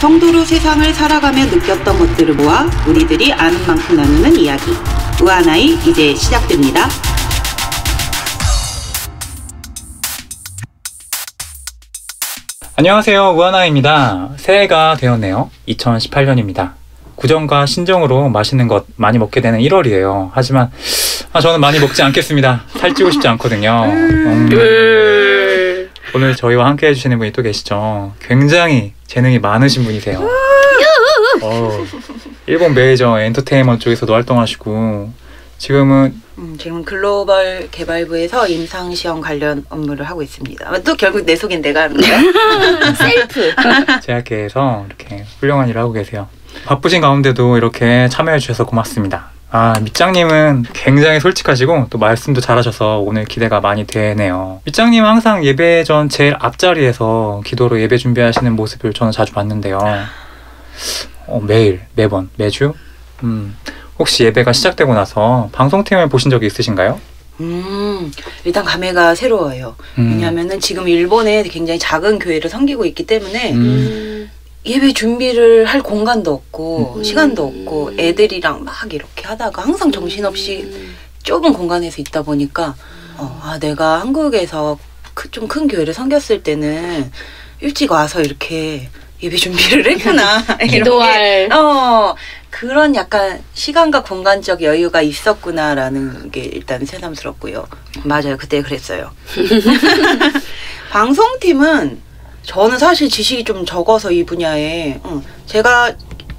성도로 세상을 살아가며 느꼈던 것들을 모아 우리들이 아는 만큼 나누는 이야기. 우아나이 이제 시작됩니다. 안녕하세요. 우하나입니다. 새해가 되었네요. 2018년입니다. 구정과 신정으로 맛있는 것 많이 먹게 되는 1월이에요. 하지만 아, 저는 많이 먹지 않겠습니다. 살찌고 싶지 않거든요. 음. 오늘 저희와 함께 해주시는 분이 또 계시죠. 굉장히 재능이 많으신 분이세요. 어, 일본 메이저 엔터테인먼트 쪽에서도 활동하시고 지금은 음, 지금 글로벌 개발부에서 임상 시험 관련 업무를 하고 있습니다. 아, 또 결국 내 소개는 내가 하는 거야? 셀프. 제약계에서 이렇게 훌륭한 일을 하고 계세요. 바쁘신 가운데도 이렇게 참여해 주셔서 고맙습니다. 아, 밑장님은 굉장히 솔직하시고 또 말씀도 잘하셔서 오늘 기대가 많이 되네요. 밑장님은 항상 예배 전 제일 앞자리에서 기도로 예배 준비하시는 모습을 저는 자주 봤는데요. 어, 매일, 매번, 매주? 음, 혹시 예배가 시작되고 나서 방송팀을 보신 적이 있으신가요? 음, 일단 감회가 새로워요. 음, 왜냐하면은 지금 일본에 굉장히 작은 교회를 섬기고 있기 때문에 음. 예배 준비를 할 공간도 없고 음. 시간도 없고 애들이랑 막 이렇게 하다가 항상 정신없이 좁은 공간에서 있다 보니까 어, 아 내가 한국에서 좀큰 교회를 섬겼을 때는 일찍 와서 이렇게 예배 준비를 했구나. 기도할 어 그런 약간 시간과 공간적 여유가 있었구나라는 게 일단 새삼스럽고요. 맞아요, 그때 그랬어요. 방송팀은 저는 사실 지식이 좀 적어서 이 분야에 응, 제가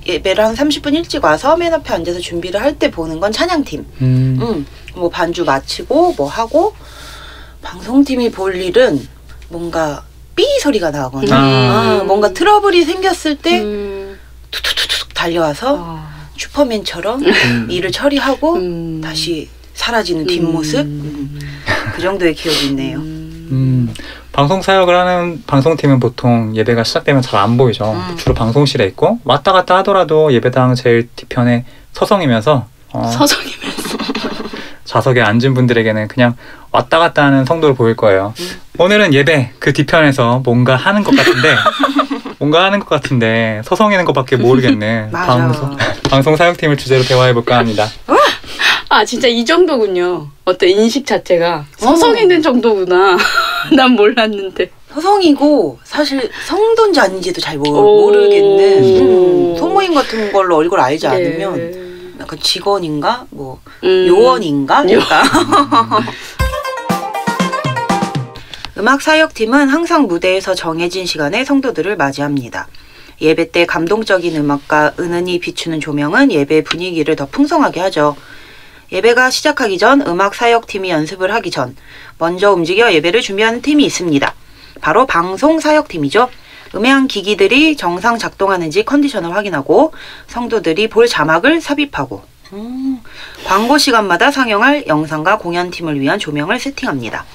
예배를 한 30분 일찍 와서 맨 앞에 앉아서 준비를 할 때 보는 건 찬양팀. 음, 응, 뭐 반주 마치고 뭐 하고 방송팀이 볼 일은 뭔가 삐 소리가 나거나 아. 어, 뭔가 트러블이 생겼을 때 음. 툭툭툭툭 달려와서 아. 슈퍼맨처럼 음. 일을 처리하고 음. 다시 사라지는 뒷모습 음. 그 정도의 기억이 있네요. 음, 방송 사역을 하는 방송팀은 보통 예배가 시작되면 잘 안 보이죠. 음. 주로 방송실에 있고 왔다 갔다 하더라도 예배당 제일 뒤편에 서성이면서 어, 서성이면서 좌석에 앉은 분들에게는 그냥 왔다 갔다 하는 성도를 보일 거예요. 음. 오늘은 예배 그 뒤편에서 뭔가 하는 것 같은데 뭔가 하는 것 같은데 서성이는 것밖에 모르겠는 맞아. 방송 방송 사역팀을 주제로 대화해 볼까 합니다. 아 진짜 이 정도군요. 어떤 인식 자체가 서성이는 정도구나. 난 몰랐는데. 서성이고 사실 성도인지 아닌지도 잘 모. 모르겠는 음, 소모임 같은 걸로 얼굴 알지 네. 않으면 약간 직원인가 뭐 음. 요원인가 요- 약간 음악 사역팀은 항상 무대에서 정해진 시간에 성도들을 맞이합니다. 예배 때 감동적인 음악과 은은히 비추는 조명은 예배 분위기를 더 풍성하게 하죠. 예배가 시작하기 전 음악 사역팀이 연습을 하기 전 먼저 움직여 예배를 준비하는 팀이 있습니다. 바로 방송 사역팀이죠. 음향 기기들이 정상 작동하는지 컨디션을 확인하고 성도들이 볼 자막을 삽입하고 음, 광고 시간마다 상영할 영상과 공연팀을 위한 조명을 세팅합니다.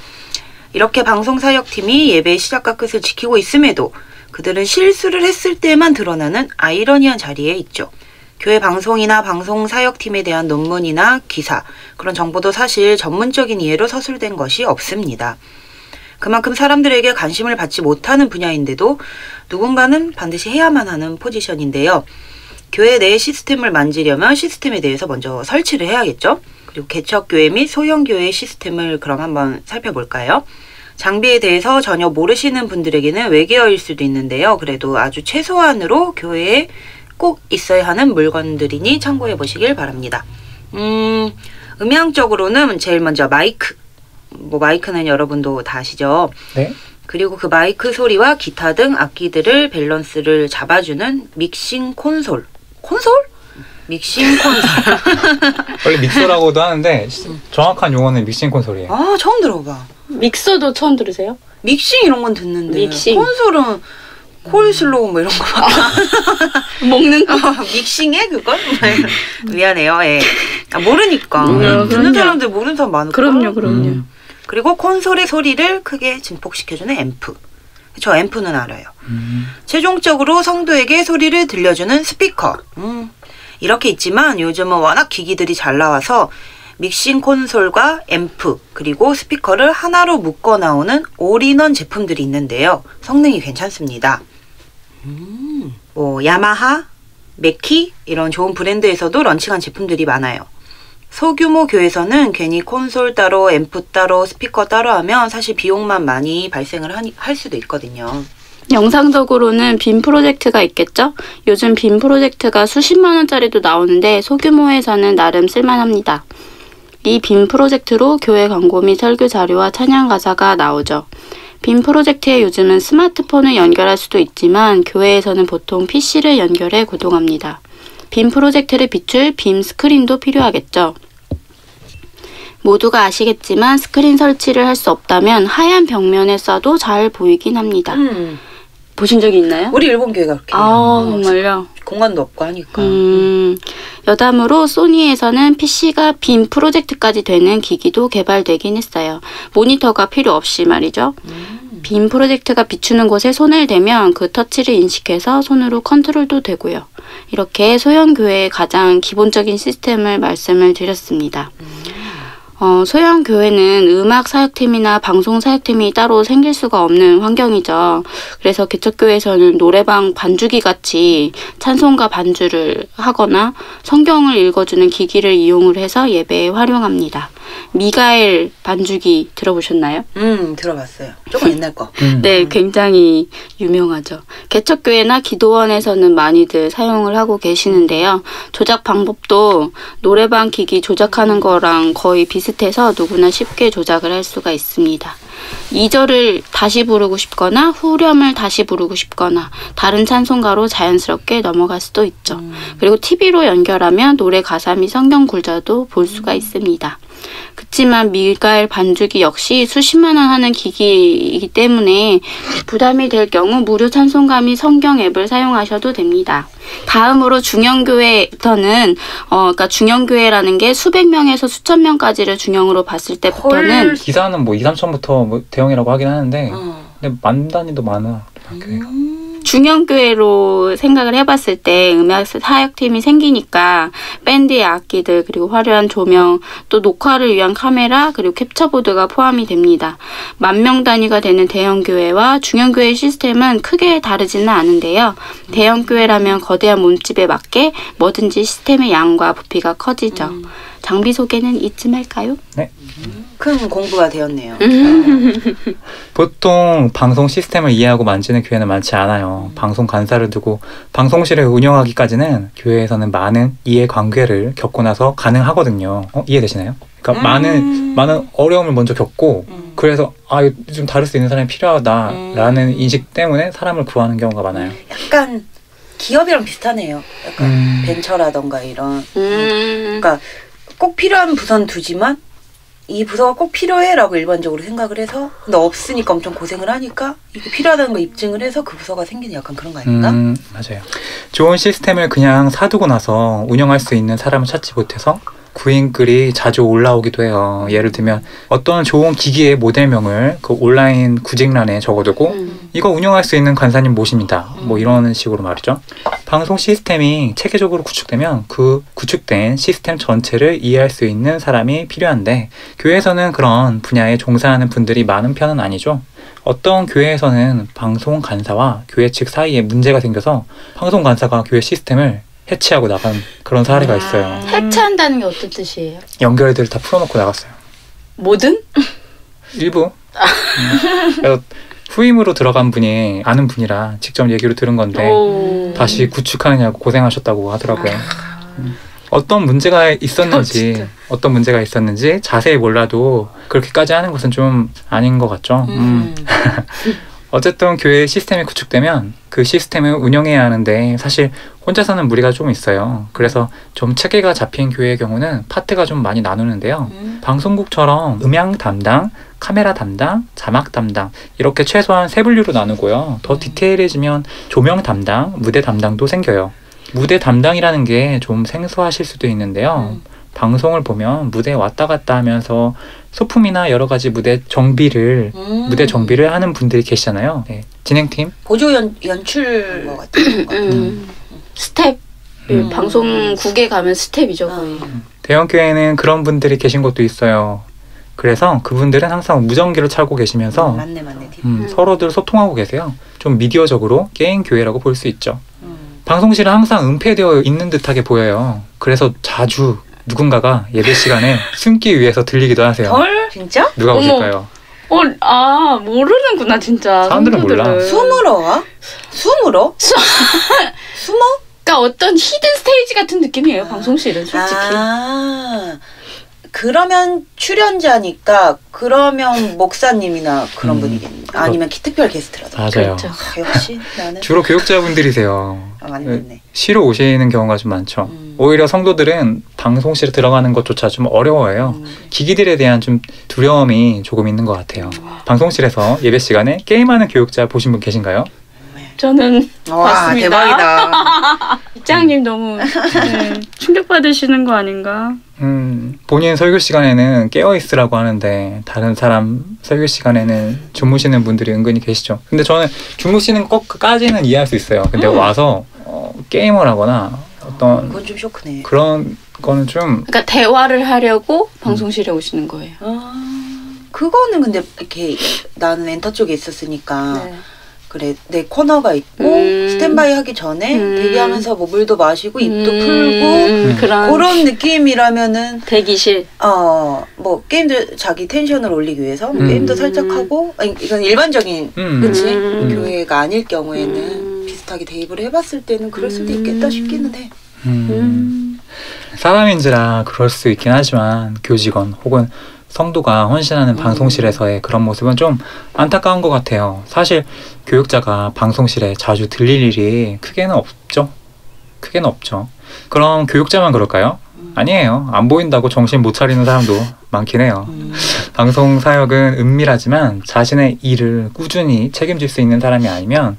이렇게 방송 사역팀이 예배의 시작과 끝을 지키고 있음에도 그들은 실수를 했을 때만 드러나는 아이러니한 자리에 있죠. 교회 방송이나 방송 사역팀에 대한 논문이나 기사, 그런 정보도 사실 전문적인 이해로 서술된 것이 없습니다. 그만큼 사람들에게 관심을 받지 못하는 분야인데도 누군가는 반드시 해야만 하는 포지션인데요. 교회 내 시스템을 만지려면 시스템에 대해서 먼저 설치를 해야겠죠. 그리고 개척교회 및 소형교회 시스템을 그럼 한번 살펴볼까요? 장비에 대해서 전혀 모르시는 분들에게는 외계어일 수도 있는데요. 그래도 아주 최소한으로 교회에 꼭 있어야 하는 물건들이니 참고해 보시길 바랍니다. 음, 음향적으로는 제일 먼저 마이크. 뭐 마이크는 여러분도 다 아시죠? 네. 그리고 그 마이크 소리와 기타 등 악기들을 밸런스를 잡아주는 믹싱 콘솔. 콘솔? 믹싱 콘솔. 원래 믹서라고도 하는데 시- 정확한 용어는 믹싱 콘솔이에요. 아, 처음 들어봐. 믹서도 처음 들으세요? 믹싱 이런 건 듣는데. 믹싱. 콘솔은 콜슬로우 뭐 이런 거 막. 먹는 거. 어, 믹싱해 그걸? 미안해요. 예. 아, 모르니까. 음, 듣는. 사람들 모르는 사람 많을 그럼요, 그럼요. 음. 그리고 콘솔의 소리를 크게 증폭시켜주는 앰프. 저 앰프는 알아요. 음. 최종적으로 성도에게 소리를 들려주는 스피커. 음, 이렇게 있지만 요즘은 워낙 기기들이 잘 나와서 믹싱 콘솔과 앰프 그리고 스피커를 하나로 묶어 나오는 올인원 제품들이 있는데요. 성능이 괜찮습니다. 음, 뭐 야마하, Mackie 이런 좋은 브랜드에서도 런칭한 제품들이 많아요. 소규모 교회에서는 괜히 콘솔 따로, 앰프 따로, 스피커 따로 하면 사실 비용만 많이 발생을 하니, 할 수도 있거든요. 영상적으로는 빔 프로젝트가 있겠죠? 요즘 빔 프로젝트가 수십만 원짜리도 나오는데 소규모에서는 나름 쓸만합니다. 이 빔 프로젝트로 교회 광고 및 설교 자료와 찬양 가사가 나오죠. 빔 프로젝트에 요즘은 스마트폰을 연결할 수도 있지만 교회에서는 보통 PC를 연결해 구동합니다. 빔 프로젝트를 비출 빔 스크린도 필요하겠죠. 모두가 아시겠지만 스크린 설치를 할 수 없다면 하얀 벽면에 써도 잘 보이긴 합니다. 음, 보신 적이 있나요? 우리 일본 교회가 그렇게 아 해요. 정말요? 공간도 없고 하니까. 음, 여담으로 소니에서는 PC가 빔 프로젝트까지 되는 기기도 개발되긴 했어요. 모니터가 필요 없이 말이죠. 음. 빔 프로젝트가 비추는 곳에 손을 대면 그 터치를 인식해서 손으로 컨트롤도 되고요. 이렇게 소형 교회의 가장 기본적인 시스템을 말씀을 드렸습니다. 어, 소형 교회는 음악 사역팀이나 방송 사역팀이 따로 생길 수가 없는 환경이죠. 그래서 개척교회에서는 노래방 반주기 같이 찬송가 반주를 하거나 성경을 읽어주는 기기를 이용을 해서 예배에 활용합니다. 미가엘 반주기 들어보셨나요? 음, 들어봤어요. 조금 옛날 거. 음. 네, 굉장히 유명하죠. 개척교회나 기도원에서는 많이들 사용을 하고 계시는데요. 조작 방법도 노래방 기기 조작하는 거랑 거의 비슷해서 누구나 쉽게 조작을 할 수가 있습니다. 2절을 다시 부르고 싶거나 후렴을 다시 부르고 싶거나 다른 찬송가로 자연스럽게 넘어갈 수도 있죠. 그리고 TV로 연결하면 노래 가사 및 성경 굴자도 볼 수가 있습니다. 그렇지만 미가엘 반주기 역시 수십만 원 하는 기기이기 때문에 부담이 될 경우 무료 찬송가 및 성경 앱을 사용하셔도 됩니다. 다음으로 중형교회부터는 어 그러니까 중형교회라는 게 수백 명에서 수천 명까지를 중형으로 봤을 때부터는 헐. 기사는 뭐 2, 3천부터 뭐 대형이라고 하긴 하는데 어. 근데 만 단위도 많아 교회가. 음. 중형교회로 생각을 해봤을 때 음악 사역팀이 생기니까 밴드의 악기들 그리고 화려한 조명 또 녹화를 위한 카메라 그리고 캡처보드가 포함이 됩니다. 만 명 단위가 되는 대형교회와 중형교회 시스템은 크게 다르지는 않은데요. 대형교회라면 거대한 몸집에 맞게 뭐든지 시스템의 양과 부피가 커지죠. 장비 소개는 잊지 말까요? 큰 공부가 되었네요. 보통 방송 시스템을 이해하고 만지는 교회는 많지 않아요. 방송 간사를 두고 방송실을 운영하기까지는 교회에서는 많은 이해 관계를 겪고 나서 가능하거든요. 어, 이해되시나요? 그러니까 음. 많은 많은 어려움을 먼저 겪고 음. 그래서 아, 이거 좀 다룰 수 있는 사람이 필요하다라는 음. 인식 때문에 사람을 구하는 경우가 많아요. 약간 기업이랑 비슷하네요. 약간 음. 벤처라던가 이런. 음. 그러니까 꼭 필요한 부서는 두지만 이 부서가 꼭 필요해라고 일반적으로 생각을 해서 근데 없으니까 엄청 고생을 하니까 이게 필요하다는 거 입증을 해서 그 부서가 생기는 약간 그런 거 아닌가? 음, 맞아요. 좋은 시스템을 그냥 사두고 나서 운영할 수 있는 사람을 찾지 못해서 구인글이 자주 올라오기도 해요. 예를 들면 어떤 좋은 기기의 모델명을 그 온라인 구직란에 적어두고 음. 이거 운영할 수 있는 간사님 모십니다. 뭐 이런 식으로 말이죠. 방송 시스템이 체계적으로 구축되면 그 구축된 시스템 전체를 이해할 수 있는 사람이 필요한데 교회에서는 그런 분야에 종사하는 분들이 많은 편은 아니죠. 어떤 교회에서는 방송 간사와 교회 측 사이에 문제가 생겨서 방송 간사가 교회 시스템을 해체하고 나간 그런 사례가 있어요. 해체한다는 게 어떤 뜻이에요? 연결들을 다 풀어놓고 나갔어요. 뭐든? 일부. 음. 그래서 후임으로 들어간 분이 아는 분이라 직접 얘기로 들은 건데 오. 다시 구축하느냐고 고생하셨다고 하더라고요. 음. 어떤 문제가 어, 있었는지 진짜. 어떤 문제가 있었는지 자세히 몰라도 그렇게까지 하는 것은 좀 아닌 것 같죠. 음. 어쨌든 교회 시스템이 구축되면 그 시스템을 운영해야 하는데 사실 혼자서는 무리가 좀 있어요. 그래서 좀 체계가 잡힌 교회의 경우는 파트가 좀 많이 나누는데요. 음. 방송국처럼 음향 담당, 카메라 담당, 자막 담당 이렇게 최소한 세 분류로 나누고요. 더 디테일해지면 조명 담당, 무대 담당도 생겨요. 무대 담당이라는 게 좀 생소하실 수도 있는데요. 음. 방송을 보면 무대에 왔다 갔다 하면서 소품이나 여러 가지 무대 정비를 음. 무대 정비를 하는 분들이 계시잖아요. 네. 진행팀. 보조 연, 연출 뭐 같은 거. 음. 스텝. 음. 방송국에 가면 스텝이죠 아. 거의. 대형 교회는 그런 분들이 계신 곳도 있어요. 그래서 그분들은 항상 무전기를 차고 계시면서 맞네 맞네. 음, 음. 서로들 소통하고 계세요. 좀 미디어적으로 게임 교회라고 볼 수 있죠. 음. 방송실은 항상 은폐되어 있는 듯하게 보여요. 그래서 자주 누군가가 예배 시간에 숨기 위해서 들리기도 하세요. 헐? 진짜? 누가 어머. 오실까요? 어, 아 모르는구나 진짜. 사람들은 몰라. 성도들은. 숨으러 와? 숨으러? 숨어? 그러니까 어떤 히든 스테이지 같은 느낌이에요 방송실은 솔직히. 아, 그러면 출연자니까 그러면 목사님이나 그런 음, 분이겠네. 아니면 기- 특별 게스트라든가. 맞아요. 그렇죠. 아, 역시 나는 주로 교육자분들이세요. 아, 맞네 맞네. 쉬러 오시는 경우가 좀 많죠. 음. 오히려 성도들은 방송실에 들어가는 것조차 좀 어려워해요. 음. 기기들에 대한 좀 두려움이 조금 있는 것 같아요. 방송실에서 예배 시간에 게임하는 교육자 보신 분 계신가요? 저는 와 맞습니다. 대박이다. 입장님 너무 네, 충격 받으시는 거 아닌가? 음, 본인 설교 시간에는 깨어 있으라고 하는데 다른 사람 설교 시간에는 주무시는 분들이 은근히 계시죠. 근데 저는 주무시는 것까지는 이해할 수 있어요. 근데 음. 와서 어, 게임을 하거나 어떤 그건 좀 쇼크네. 그런 거는 좀 그러니까 대화를 하려고 방송실에 오시는 거예요. 아, 그거는 근데 이렇게 나는 엔터 쪽에 있었으니까 네. 그래 내 코너가 있고 음. 스탠바이 하기 전에 음. 대기하면서 뭐 물도 마시고 입도 음, 풀고 음. 그런 그런 느낌이라면은 대기실. 어뭐 게임도 자기 텐션을 올리기 위해서 뭐 음. 게임도 살짝 하고 아니 이건 일반적인 음, 그치 음. 교회가 아닐 경우에는 음. 비슷하게 대입을 해봤을 때는 그럴 수도 있겠다 음. 싶기는 해. 음, 음. 사람인지라 그럴 수 있긴 하지만 교직원 혹은 성도가 헌신하는 음. 방송실에서의 그런 모습은 좀 안타까운 것 같아요. 사실 교육자가 방송실에 자주 들릴 일이 크게는 없죠. 크게는 없죠. 그럼 교육자만 그럴까요? 음. 아니에요. 안 보인다고 정신 못 차리는 사람도 많긴 해요. 음. 방송 사역은 은밀하지만 자신의 일을 꾸준히 책임질 수 있는 사람이 아니면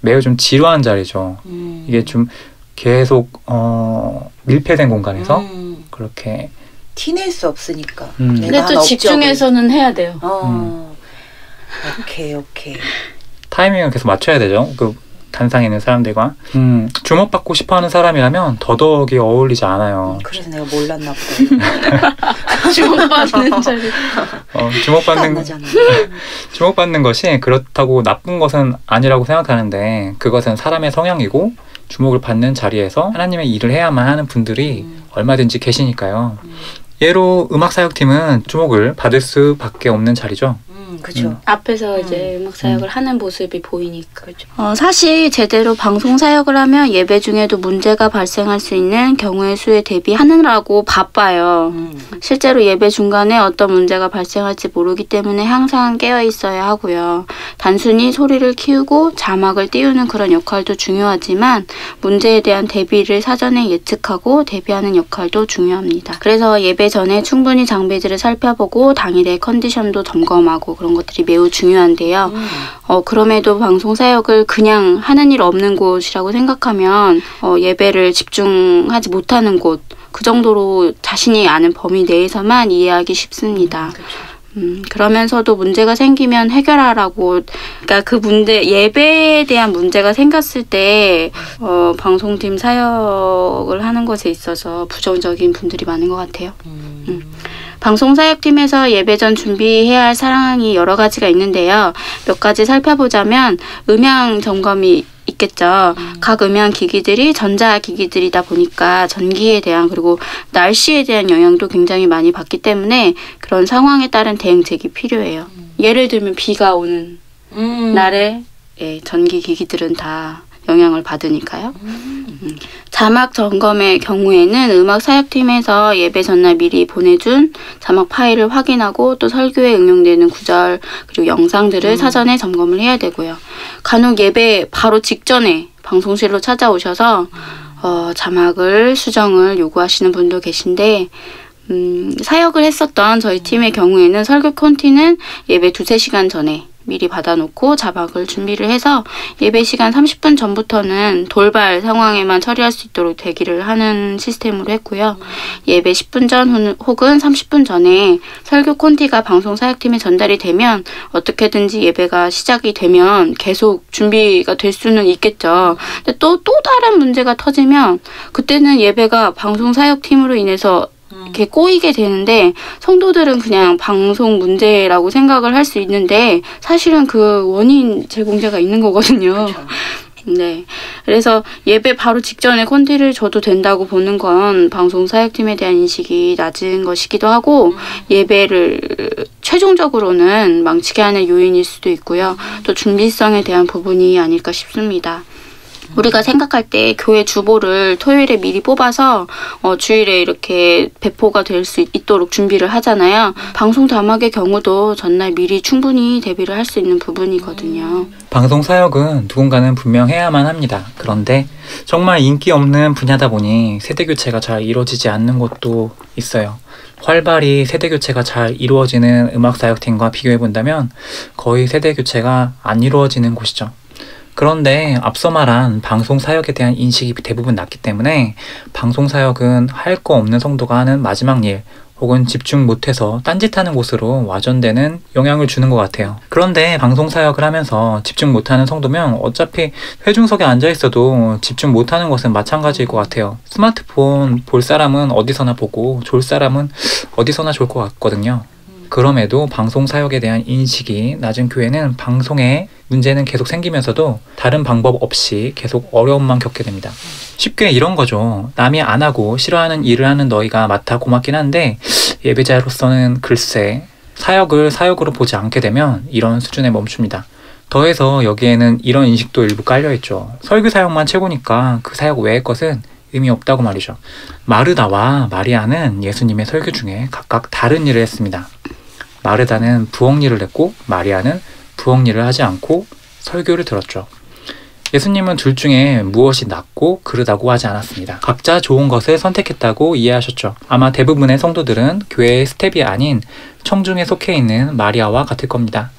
매우 좀 지루한 자리죠. 음. 이게 좀 계속 어, 밀폐된 공간에서 음. 그렇게 티낼 수 없으니까. 음. 내가 근데 또. 집중해서는 해야 돼요. 어. 오케이 오케이. 타이밍을 계속 맞춰야 되죠. 그 단상에 있는 사람들과 음, 주목받고 싶어하는 사람이라면 더더욱이 어울리지 않아요. 그래서 내가 몰랐나 보다. 주목받는 자리. 어, 안 주목받는. 주목받는 것이 그렇다고 나쁜 것은 아니라고 생각하는데 그것은 사람의 성향이고 주목을 받는 자리에서 하나님의 일을 해야만 하는 분들이 음. 얼마든지 계시니까요. 음. 예로 음악 사역팀은 주목을 받을 수밖에 없는 자리죠. 음, 그죠. 음. 앞에서 음. 이제 음악 사역을 하는 모습이 보이니까. 그죠. 어, 사실 제대로 방송 사역을 하면 예배 중에도 문제가 발생할 수 있는 경우의 수에 대비하느라고 바빠요. 음. 실제로 예배 중간에 어떤 문제가 발생할지 모르기 때문에 항상 깨어 있어야 하고요. 단순히 소리를 키우고 자막을 띄우는 그런 역할도 중요하지만 문제에 대한 대비를 사전에 예측하고 대비하는 역할도 중요합니다. 그래서 예배 전에 충분히 장비들을 살펴보고 당일의 컨디션도 점검하고 그런 것들이 매우 중요한데요. 음. 어, 그럼에도 방송 사역을 그냥 하는 일 없는 곳이라고 생각하면 어, 예배를 집중하지 못하는 곳, 그 정도로 자신이 아는 범위 내에서만 이해하기 쉽습니다. 그죠. 음, 그러면서도 문제가 생기면 해결하라고, 그러니까 그 문제, 예배에 대한 문제가 생겼을 때, 어, 방송팀 사역을 하는 것에 있어서 부정적인 분들이 많은 것 같아요. 음. 방송사역팀에서 예배 전 준비해야 할 사항이 여러 가지가 있는데요. 몇 가지 살펴보자면 음향 점검이 있겠죠. 음. 각 음향 기기들이 전자 기기들이다 보니까 전기에 대한 그리고 날씨에 대한 영향도 굉장히 많이 받기 때문에 그런 상황에 따른 대응책이 필요해요. 예를 들면 비가 오는 음. 날에 예, 전기 기기들은 다 영향을 받으니까요. 음. 자막 점검의 경우에는 음악 사역팀에서 예배 전날 미리 보내준 자막 파일을 확인하고 또 설교에 응용되는 구절 그리고 영상들을 음. 사전에 점검을 해야 되고요. 간혹 예배 바로 직전에 방송실로 찾아오셔서 어, 자막을 수정을 요구하시는 분도 계신데 음, 사역을 했었던 저희 팀의 경우에는 설교 콘티는 예배 두세 시간 전에 미리 받아놓고 자막을 준비를 해서 예배 시간 30분 전부터는 돌발 상황에만 처리할 수 있도록 대기를 하는 시스템으로 했고요. 예배 10분 전 혹은- 혹은 30분 전에 설교 콘티가 방송 사역팀에 전달이 되면 어떻게든지 예배가 시작이 되면 계속 준비가 될 수는 있겠죠. 근데 또, 또 다른 문제가 터지면 그때는 예배가 방송 사역팀으로 인해서 음. 이렇게 꼬이게 되는데 성도들은 그냥 방송 문제라고 생각을 할 수 있는데 사실은 그 원인 제공자가 있는 거거든요. 그죠. 네. 그래서 예배 바로 직전에 컨디를 줘도 된다고 보는 건 방송 사역팀에 대한 인식이 낮은 것이기도 하고 예배를 최종적으로는 망치게 하는 요인일 수도 있고요. 또 준비성에 대한 부분이 아닐까 싶습니다. 우리가 생각할 때 교회 주보를 토요일에 미리 뽑아서 어, 주일에 이렇게 배포가 될 수 있도록 준비를 하잖아요. 방송 자막의 경우도 전날 미리 충분히 대비를 할 수 있는 부분이거든요. 방송 사역은 누군가는 분명 해야만 합니다. 그런데 정말 인기 없는 분야다 보니 세대 교체가 잘 이루어지지 않는 곳도 있어요. 활발히 세대 교체가 잘 이루어지는 음악 사역팀과 비교해 본다면 거의 세대 교체가 안 이루어지는 곳이죠. 그런데 앞서 말한 방송 사역에 대한 인식이 대부분 낮기 때문에 방송 사역은 할 거 없는 성도가 하는 마지막 일 혹은 집중 못해서 딴짓하는 곳으로 와전되는 영향을 주는 것 같아요. 그런데 방송 사역을 하면서 집중 못하는 성도면 어차피 회중석에 앉아 있어도 집중 못하는 것은 마찬가지일 것 같아요. 스마트폰 볼 사람은 어디서나 보고 졸 사람은 어디서나 졸 것 같거든요. 그럼에도 방송 사역에 대한 인식이 낮은 교회는 방송에 문제는 계속 생기면서도 다른 방법 없이 계속 어려움만 겪게 됩니다. 쉽게 이런 거죠. 남이 안 하고 싫어하는 일을 하는 너희가 맡아 고맙긴 한데 예배자로서는 글쎄 사역을 사역으로 보지 않게 되면 이런 수준에 멈춥니다. 더해서 여기에는 이런 인식도 일부 깔려있죠. 설교 사역만 최고니까 그 사역 외의 것은 의미 없다고 말이죠. 마르다와 마리아는 예수님의 설교 중에 각각 다른 일을 했습니다. 마르다는 부엌 일을 했고 마리아는 부엌 일을 하지 않고 설교를 들었죠. 예수님은 둘 중에 무엇이 낫고 그르다고 하지 않았습니다. 각자 좋은 것을 선택했다고 이해하셨죠. 아마 대부분의 성도들은 교회의 스텝이 아닌 청중에 속해 있는 마리아와 같을 겁니다.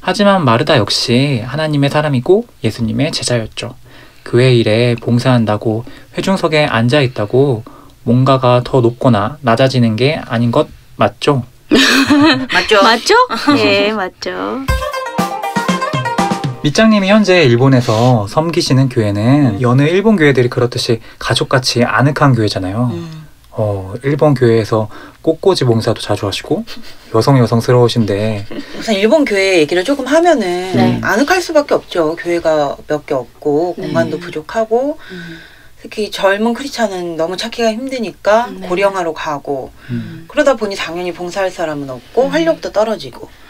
하지만 마르다 역시 하나님의 사람이고 예수님의 제자였죠. 교회 일에 봉사한다고 회중석에 앉아 있다고 뭔가가 더 높거나 낮아지는 게 아닌 것 맞죠? 맞죠? 맞죠? 네, 맞죠. 밑장님이 현재 일본에서 섬기시는 교회는 여느 일본 교회들이 그렇듯이 가족같이 아늑한 교회잖아요. 음. 어, 일본 교회에서 꽃꽂이 봉사도 자주 하시고 여성 여성스러우신데 우선 일본 교회 얘기를 조금 하면은 네. 아늑할 수밖에 없죠. 교회가 몇 개 없고 네. 공간도 부족하고 특히 젊은 크리스찬은 너무 찾기가 힘드니까 네. 고령화로 가고 음, 그러다 보니 당연히 봉사할 사람은 없고 음. 활력도 떨어지고 음.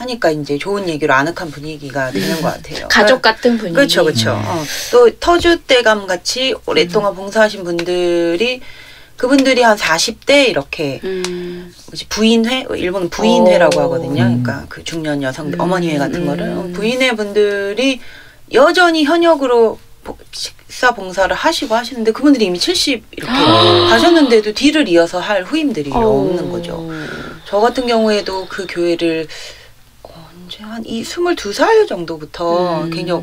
하니까 이제 좋은 얘기로 아늑한 분위기가 되는 것 같아요. 가족 같은 분위기. 그렇죠, 그렇죠. 음. 어, 또 터줏대감 같이 오랫동안 봉사하신 분들이 그분들이 한 40대 이렇게 음. 뭐지 부인회 일본은 부인회라고 오. 하거든요. 음. 그러니까 그 중년 여성 음. 어머니회 같은 거를 음. 어, 부인회 분들이 여전히 현역으로 보- 식사 봉사를 하시고 하시는데 그분들이 이미 70 이렇게 어. 가셨는데도 뒤를 이어서 할 후임들이 어. 없는 거죠. 저 같은 경우에도 그 교회를 언제 한이 22살 정도부터 음. 굉장히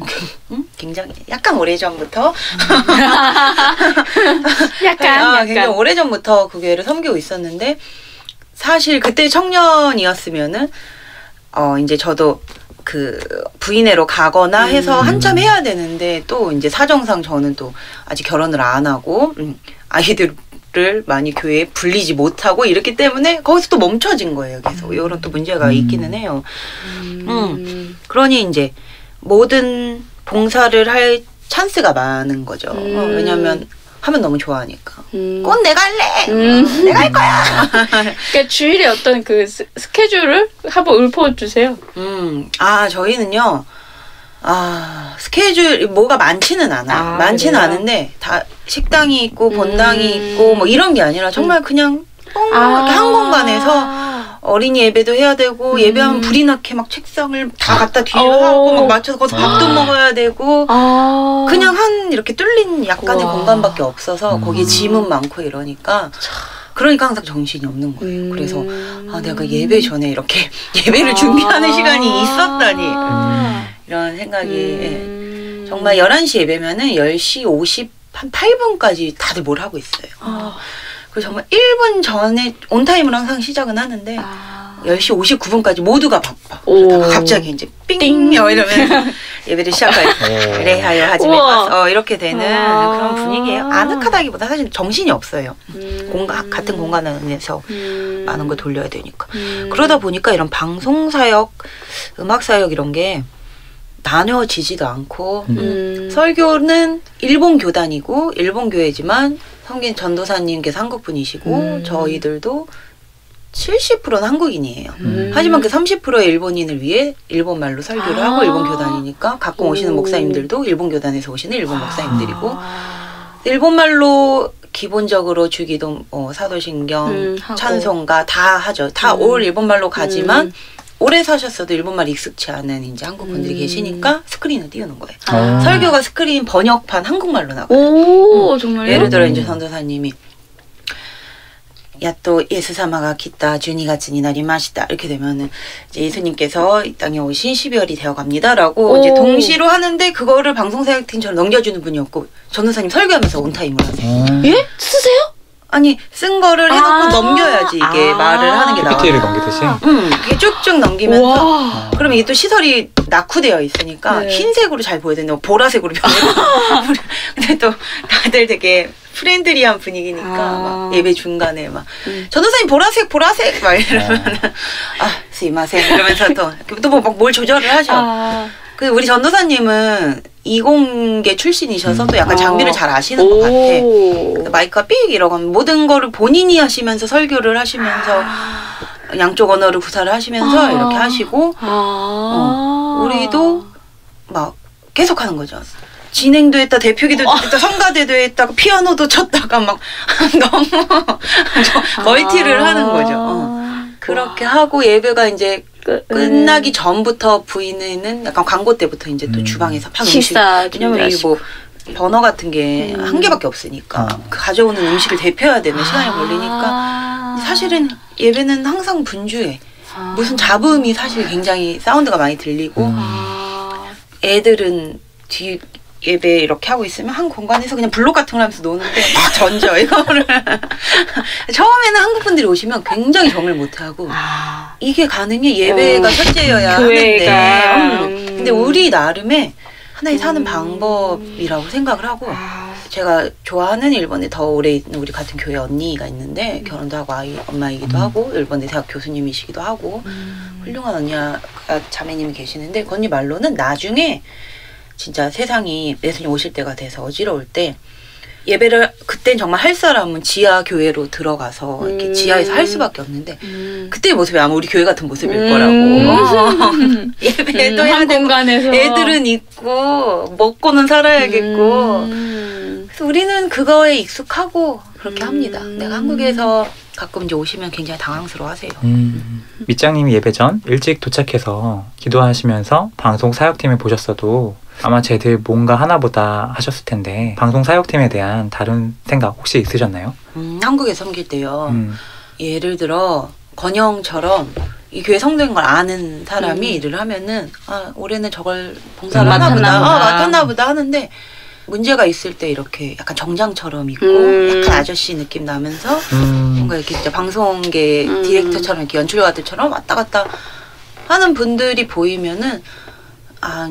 음? 굉장히 약간 오래 전부터 약간 아, 약간 굉장히 오래 전부터 그 교회를 섬기고 있었는데 사실 그때 청년이었으면은 어 이제 저도 그 부인회로 가거나 해서 음. 한참 해야 되는데 또 이제 사정상 저는 또 아직 결혼을 안 하고 음, 아이들 을 많이 교회에 불리지 못하고 이렇기 때문에 거기서 또 멈춰진 거예요. 계속 이런 또 문제가 음. 있기는 해요. 음. 그러니 이제 모든 봉사를 할 찬스가 많은 거죠. 어, 음. 왜냐하면 하면 너무 좋아하니까. 음. 꽃 내가 할래. 음. 어, 내가 할 거야. 그러니까 주일에 어떤 그 스, 스케줄을 한번 읊어 주세요. 음, 아 저희는요. 아 스케줄 뭐가 많지는 않아. 아, 많지는 그래요? 않은데 다 식당이 있고 본당이 음. 있고 뭐 이런 게 아니라 정말 그냥 뻥 이렇게 한 공간에서 어린이 예배도 해야 되고 음. 예배하면 불이 나게 막 책상을 다 갖다 뒤로 오. 하고 막 맞춰서 거기서 밥도 아. 먹어야 되고 아. 그냥 한 이렇게 뚫린 약간의 우와. 공간밖에 없어서 음. 거기에 짐은 많고 이러니까 그러니까 항상 정신이 없는 거예요. 음. 그래서 아 내가 예배 전에 이렇게 예배를 준비하는 시간이 있었다니 아. 이런 생각이 예. 음. 정말 11시 예배면은 10시 50 한 8분까지 다들 뭘 하고 있어요. 아. 그래서 정말 1분 전에 온타임으로 항상 시작은 하는데 아. 10시 59분까지 모두가 바빠. 갑자기 이제 삥 띵. 이러면 예배를 시작하여 어. 그래 하여 하지 우와. 마. 어, 이렇게 되는 아. 그런 분위기예요. 아늑하다기보다 사실 정신이 없어요. 음. 공간 같은 공간 안에서 음. 많은 걸 돌려야 되니까. 음. 그러다 보니까 이런 방송 사역, 음악 사역 이런 게 나뉘어지지도 않고 음. 음. 설교는 일본 교단이고 일본 교회지만 성긴 전도사님께서 한국 분이시고 음. 저희들도 70%는 한국인이에요. 음. 하지만 그 30%의 일본인을 위해 일본 말로 설교를 아. 하고 일본 교단이니까 가끔 오시는 오. 목사님들도 일본 교단에서 오시는 일본 목사님들이고 아. 일본 말로 기본적으로 주기도 어, 사도신경 음. 찬송가 다 하죠. 다 음. 올 일본 말로 가지만 음. 오래 사셨어도 일본말 익숙치 않은 이제 한국 분들이 음. 계시니까 스크린을 띄우는 거예요. 아. 설교가 스크린 번역판 한국말로 나와요. 오, 음. 정말요? 예를 들어 음. 이제 전도사님이 やっと イエス様が 来た 十二月に なりました 이렇게 되면은 이제 예수님께서 이 땅에 오신 12월이 되어갑니다라고 오. 이제 동시로 하는데 그거를 방송사역팀처럼 넘겨주는 분이 없고 전도사님 설교하면서 on time을 하세요. 예? 쓰세요? 아니 쓴 거를 해놓고 아. 넘겨야지 이게 아. 말을 하는 게 나와요. PPT를 넘기듯이. 음, 이게 쭉쭉 넘기면서 와. 그럼 이게 또 시설이 낙후되어 있으니까 네. 흰색으로 잘 보여야 되는데 보라색으로 변해요. 근데 또 다들 되게 friendly한 분위기니까 아. 막 예배 중간에 막 음. 전도사님 보라색 보라색 막 이러면 아 すいませ 이러면서 또또뭐뭘 조절을 하셔. 아. 그 우리 전도사님은 이공계 출신이셔서 음. 또 약간 장비를 어. 잘 아시는 것 같아. 오. 마이크가 삑 이러고 모든 거를 본인이 하시면서 설교를 하시면서 양쪽 언어를 구사를 하시면서 아. 이렇게 하시고 아. 우리도 막 계속 하는 거죠. 진행도 했다, 대표기도 했다, 성가대도 했다가 피아노도 쳤다가 막 너무 멀티를 하는 거죠. 어. 그렇게 하고 예배가 이제 끝- 끝나기 전부터 부인은 약간 광고 때부터 이제 또 음. 주방에서 막 음식 식사 왜냐면 이게 뭐 버너 같은 게한 음. 개밖에 없으니까 어. 그 가져오는 음식을 대표해야 되면 시간이 걸리니까 아. 사실은 예배는 항상 분주해. 아. 무슨 잡음이 사실 굉장히 사운드가 많이 들리고 음. 아. 애들은 뒤 예배 이렇게 하고 있으면 한 공간에서 그냥 블록 같은 걸 하면서 노는데 막 던져 이거를 처음에는 한국 분들이 오시면 굉장히 정을 못 하고 아. 이게 가능해 예배가 어, 첫째여야 교회가. 하는데 음. 음. 근데 우리 나름의 하나의 사는 음. 방법이라고 생각을 하고 아. 제가 좋아하는 일본에 더 오래 있는 우리 같은 교회 언니가 있는데 결혼도 하고 아이 엄마이기도 음. 하고 일본의 대학 교수님이시기도 하고 음. 훌륭한 언니가 자매님이 계시는데 그 언니 말로는 나중에 진짜 세상이 예수님 오실 때가 돼서 어지러울 때 예배를 그땐 정말 할 사람은 지하 교회로 들어가서 이렇게 음. 지하에서 할 수밖에 없는데 음. 그때의 모습이 아마 우리 교회 같은 모습일 음. 거라고 어. 예배도 해야 한 되고 공간에서 애들은 있고 먹고는 살아야겠고 음. 그래서 우리는 그거에 익숙하고 그렇게 음. 합니다. 내가 한국에서 가끔 이제 오시면 굉장히 당황스러워하세요. 음, 밑장님이 예배 전 일찍 도착해서 기도하시면서 방송 사역팀을 보셨어도 아마 쟤들 뭔가 하나보다 하셨을 텐데 방송 사역팀에 대한 다른 생각 혹시 있으셨나요? 음, 한국에 섬길 때요. 음, 예를 들어 건영처럼 이 교회 성도인 걸 아는 사람이 음. 일을 하면은 아 올해는 저걸 봉사를 음. 하나 보다, 맡았나 보다. 어, 맡았나 보다 하는데 문제가 있을 때 이렇게 약간 정장처럼 입고 음. 약간 아저씨 느낌 나면서 음, 뭔가 이렇게 진짜 방송계 음. 디렉터처럼 이렇게 연출가들처럼 왔다 갔다 하는 분들이 보이면은 아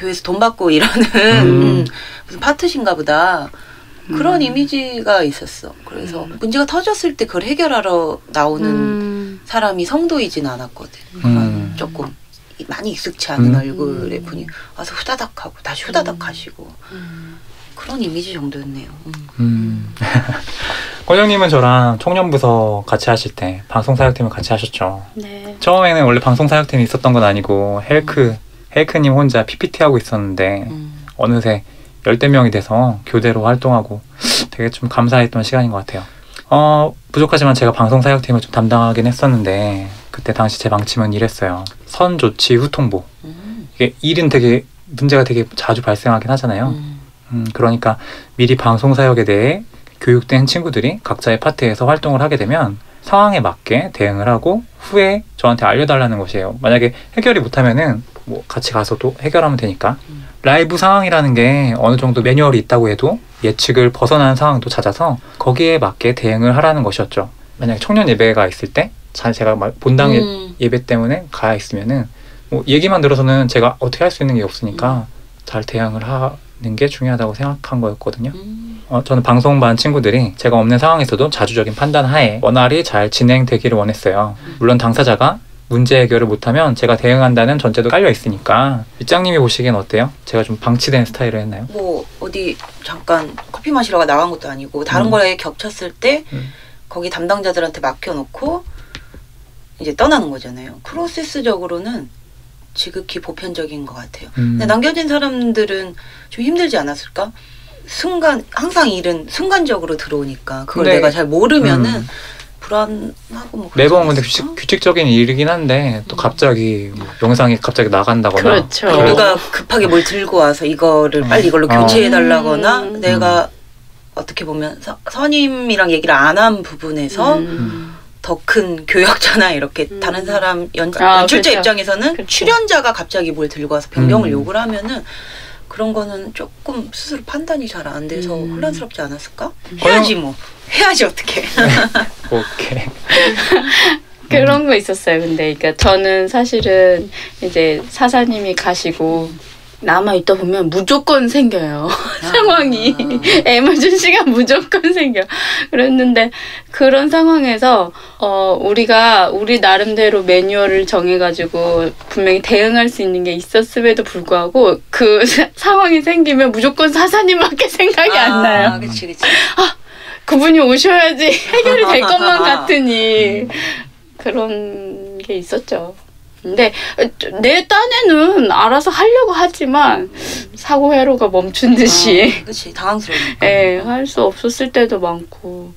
교회에서 돈 받고 일하는 음. 음, 무슨 파트신가 보다 그런 음. 이미지가 있었어. 그래서 음. 문제가 터졌을 때 그걸 해결하러 나오는 음. 사람이 성도이진 않았거든. 음. 그런 조금 많이 익숙치 않은 음. 얼굴의 분이 와서 후다닥 하고 다시 후다닥 음. 하시고 음. 그런 이미지 정도였네요. 음. 권영님은 저랑 청년부서 같이 하실 때 방송 사역팀을 같이 하셨죠. 네. 처음에는 원래 방송 사역팀이 있었던 건 아니고 헬크 헬크님 혼자 PPT 하고 있었는데 음. 어느새 열대 명이 돼서 교대로 활동하고 되게 좀 감사했던 시간인 것 같아요. 어, 부족하지만 제가 방송 사역팀을 좀 담당하긴 했었는데 그때 당시 제 방침은 이랬어요. 선 조치 후 통보. 음. 이게 일은 되게 문제가 되게 자주 발생하긴 하잖아요. 음. 음, 그러니까 미리 방송 사역에 대해 교육된 친구들이 각자의 파트에서 활동을 하게 되면 상황에 맞게 대응을 하고 후에 저한테 알려달라는 것이에요. 만약에 해결이 못하면은 뭐 같이 가서도 해결하면 되니까 음. 라이브 상황이라는 게 어느 정도 매뉴얼이 있다고 해도 예측을 벗어나는 상황도 찾아서 거기에 맞게 대응을 하라는 것이었죠. 만약에 청년 예배가 있을 때 자- 제가 막 본당 예- 음. 예배 때문에 가야 있으면은 뭐 얘기만 들어서는 제가 어떻게 할 수 있는 게 없으니까 잘 대응을 하는 게 중요하다고 생각한 거였거든요. 음. 어, 저는 방송반 친구들이 제가 없는 상황에서도 자주적인 판단 하에 원활히 잘 진행되기를 원했어요. 물론 당사자가 문제 해결을 못하면 제가 대응한다는 전제도 깔려 있으니까 밑장님이 보시기엔 어때요? 제가 좀 방치된 스타일을 했나요? 뭐 어디 잠깐 커피 마시러 나간 것도 아니고 다른 음. 거에 겹쳤을 때 음. 거기 담당자들한테 맡겨놓고 이제 떠나는 거잖아요. 프로세스적으로는 지극히 보편적인 것 같아요. 음. 근데 남겨진 사람들은 좀 힘들지 않았을까? 순간 항상 일은 순간적으로 들어오니까 그걸 근데- 내가 잘 모르면은 음. 불안하고 뭐 매번 근데? 규칙, 규칙적인 일이긴 한데 또 갑자기 뭐 영상이 갑자기 나간다거나 그렇죠. 또 누가 급하게 뭘 들고 와서 이거를 음. 빨리 이걸로 어. 교체해 달라거나 음. 내가 어떻게 보면 서, 선임이랑 얘기를 안 한 부분에서 음. 더큰 교역자나 이렇게 음. 다른 사람 연, 아, 연출자 그렇죠. 입장에서는 그렇죠. 출연자가 갑자기 뭘 들고 와서 변경을 음. 요구를 하면은 그런 거는 조금 스스로 판단이 잘 안 돼서 음. 혼란스럽지 않았을까? 거의- 해야지 뭐 해야지 어떻게 오케이 그런 거 있었어요. 근데 그러니까 저는 사실은 이제 사사님이 가시고 남아 있다 보면 무조건 생겨요. 상황이 에머전시가 무조건 생겨. 그랬는데 그런 상황에서 어 우리가 우리 나름대로 매뉴얼을 정해가지고 분명히 대응할 수 있는 게 있었음에도 불구하고 그 사- 상황이 생기면 무조건 사사님밖에 생각이 안 나요. 아, 그치 그치. 그분이 오셔야지 해결이 될 것만 같으니 그런 게 있었죠. 근데 내 딴에는 알아서 하려고 하지만 사고 회로가 멈춘 듯이 아, 그치 당황스러우니까. 예, 할 수 없었을 때도 많고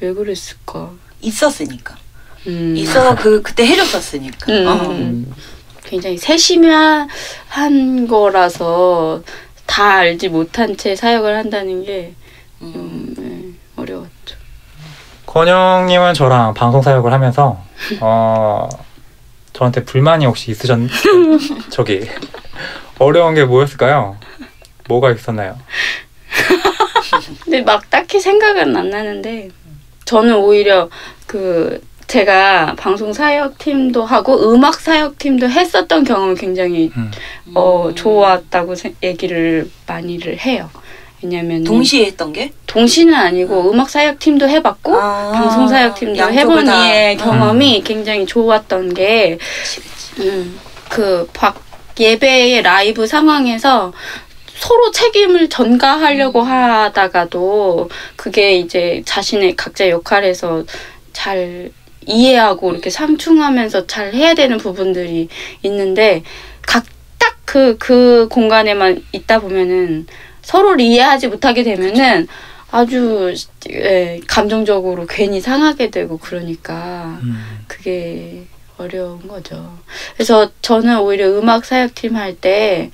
왜 그랬을까? 있었으니까. 음, 있어 그 그때 해줬었으니까. 음. 어. 음. 굉장히 세심한 거라서 다 알지 못한 채 사역을 한다는 게 음. 음, 예, 어려웠죠. 권영님은 저랑 방송 사역을 하면서 어 저한테 불만이 혹시 있으셨 저기 어려운 게 뭐였을까요? 뭐가 있었나요? 근데 막 딱히 생각은 안 나는데 저는 오히려 그 제가 방송 사역 팀도 하고 음악 사역 팀도 했었던 경험이 굉장히 음. 어 음. 좋았다고 세- 얘기를 많이를 해요. 왜냐면 동시에 했던 게 동시는 아니고 음악 사역 팀도 해봤고 아, 방송 사역 팀도 양쪽을 해본 다. 이의 음. 경험이 굉장히 좋았던 게 그치. 음, 그 박, 예배의 라이브 상황에서 서로 책임을 전가하려고 하다가도 그게 이제 자신의 각자 역할에서 잘 이해하고 이렇게 상충하면서 잘 해야 되는 부분들이 있는데 각 딱 그그 공간에만 있다 보면은 서로를 이해하지 못하게 되면은 아주 예, 감정적으로 괜히 상하게 되고 그러니까 음. 그게 어려운 거죠. 그래서 저는 오히려 음악 사역팀 할 때,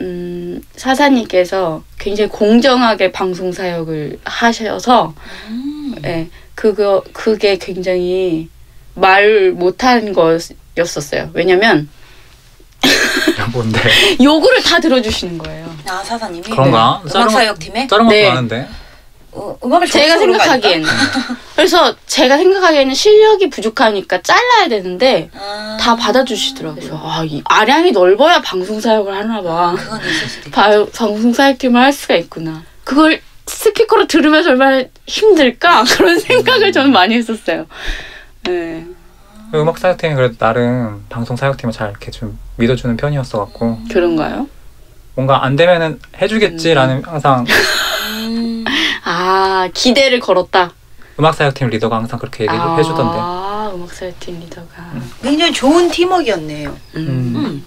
음, 사사님께서 굉장히 공정하게 방송 사역을 하셔서, 음. 예, 그거, 그게 굉장히 말 못한 거였었어요. 왜냐면, 뭔데? 요구를 다 들어주시는 거예요. 아 사사님이 그런가? 네. 음악 거- 사역 팀에 다른 것도 네. 아는데. 어, 음악을 제가 생각하기에는. 그래서 제가 생각하기에는 실력이 부족하니까 잘라야 되는데, 아닐까? 다 받아주시더라고요. 그래서, 아, 이 아량이 넓어야 방송 사역을 하나 봐. 그건 있을 수도 있겠다. 바, 방송 사역팀을 할 수가 있구나. 그걸 스피커로 들으면서 얼마나 힘들까? 그런 생각을 저는 많이 했었어요. 네, 음악 사역팀이 그래도 나름 방송 사역팀을 잘 이렇게 좀 믿어주는 편이었어 갖고 그런가요? 뭔가 안 되면은 해주겠지라는 항상 음. 아, 기대를 걸었다. 음악 사역팀 리더가 항상 그렇게 얘기를 아, 해주던데. 음악 사역팀 리더가. 굉장히 좋은 팀워크였네요. 음. 음.